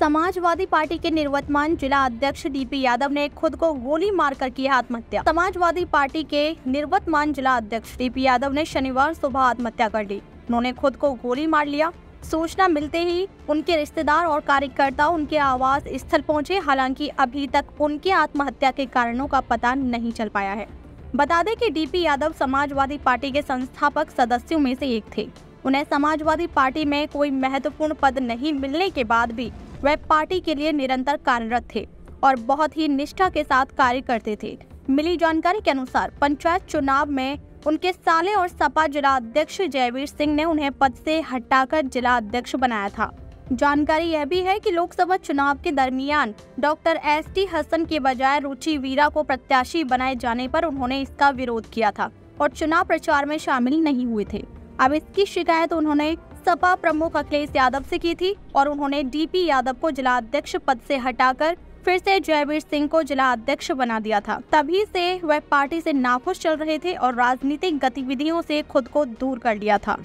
Samajwadi party के निर्वर्तमान जिला अध्यक्ष डीपी यादव ने खुद को गोली मारकर की आत्महत्या। समाजवादी पार्टी के निर्वर्तमान जिला अध्यक्ष डीपी यादव ने शनिवार सुबह आत्महत्या कर ली। उन्होंने खुद को गोली मार लिया। सूचना मिलते ही उनके रिश्तेदार और कार्यकर्ता उनके आवास स्थल पहुँचे। हालाँकि अभी तक उनके आत्महत्या के कारणों का पता नहीं चल पाया है। बता दें कि डीपी यादव समाजवादी पार्टी के संस्थापक सदस्यों में से एक थे। उन्हें समाजवादी पार्टी में कोई महत्वपूर्ण पद नहीं मिलने के बाद भी वह पार्टी के लिए निरंतर कार्यरत थे और बहुत ही निष्ठा के साथ कार्य करते थे। मिली जानकारी के अनुसार पंचायत चुनाव में उनके साले और सपा जिला अध्यक्ष जयवीर सिंह ने उन्हें पद से हटाकर जिला अध्यक्ष बनाया था। जानकारी यह भी है कि लोकसभा चुनाव के दरमियान डॉक्टर एस टी हसन के बजाय रुचि वीरा को प्रत्याशी बनाए जाने पर उन्होंने इसका विरोध किया था और चुनाव प्रचार में शामिल नहीं हुए थे। अब इसकी शिकायत उन्होंने सपा प्रमुख अखिलेश यादव से की थी और उन्होंने डीपी यादव को जिला अध्यक्ष पद से हटाकर फिर से जयवीर सिंह को जिला अध्यक्ष बना दिया था। तभी से वह पार्टी से नाखुश चल रहे थे और राजनीतिक गतिविधियों से खुद को दूर कर लिया था।